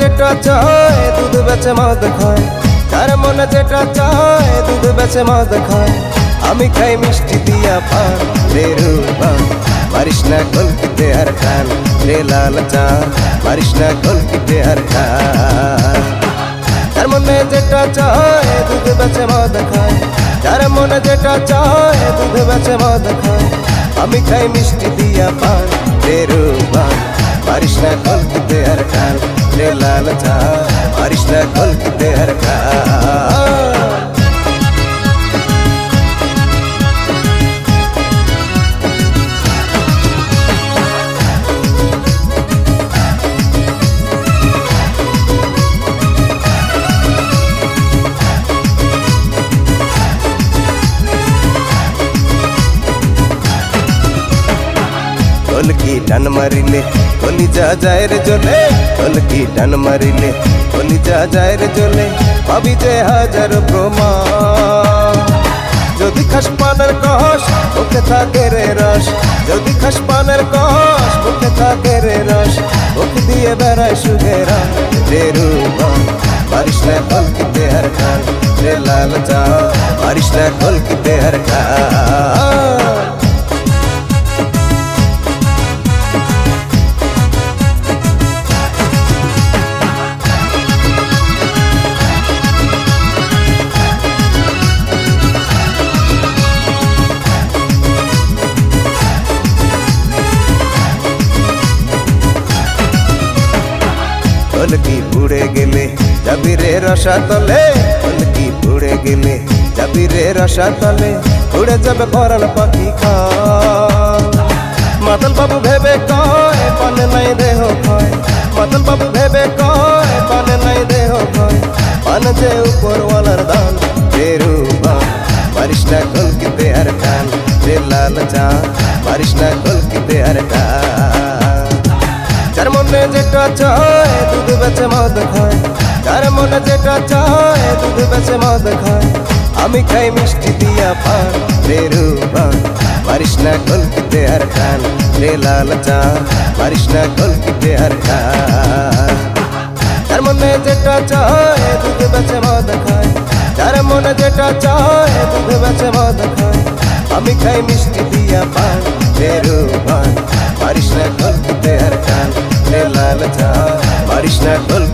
যেটা চায়, দুধ বেচে মদ খায় যার মনে যেটা চায়, দুধ বেচে মদ খায় আমি খাই মিষ্টি দিয়া পান, রে রূপা, মারিস না কলকিতে আর খান, রে লাল চা, মারিস না কলকিতে আর খান। যার মনে যেটা চায়, দুধ বেচে মদ খায় যার মনে যেটা চায়, দুধ বেচে মদ খায় আমি খাই মিষ্টি দিয়া পান, রে রূপান মারিস না কলকিতে আর খান। রে লাল চা মারিস কলকি টান মারিলে কলি যা যায় রে জলে কলকি টান মারিলে কলি যা যায় রে জলে ভাবি যে হাজার প্রমাণ যদি খাস পানের কষ মুখে থাকে রে রস যদি খাস পানের কষ মুখে থাকে রে রস মুখ দিয়ে বেড়ায় সুগেরা রে রূপা মারিস না কলকিতে হার খান রে লাল চা মারিস না কলকিতে কলকি পুড়ে গেলে যাবি রে রসা তলে কলকি পুড়ে গেলে যাবি রে রসা তলে উড়ে যাবে পরাল পাখি খা মাতল বাবু ভেবে কয়, পানে নাই দেহ কয় মাতল বাবু ভেবে কয়, পানে নাই দেহ কয় পান যে উপরওয়ালার দান বেরুবা মারিস না কলকিতে আর খান রে লাল চা মারিস না কলকিতে আর খান যার মনে যেটা চায় দুধ বেচে মদ খায় যার মনে যেটা চায়, দুধ বেচে মদ খায় আমি খাই মিষ্টি দিয়া পান রে রূপান মারিস না কলকিতে আর খান রে লাল চা। মারিস না কলকিতে আর খান যার মনে যেটা চায়, দুধ বেচে মদ খায় যার মনে যেটা চায়, দুধ বেচে মদ খায় আমি খাই মিষ্টি দিয়া পান রে রূপান মারিস না কলকিতে আর খান রে লাল চা। snap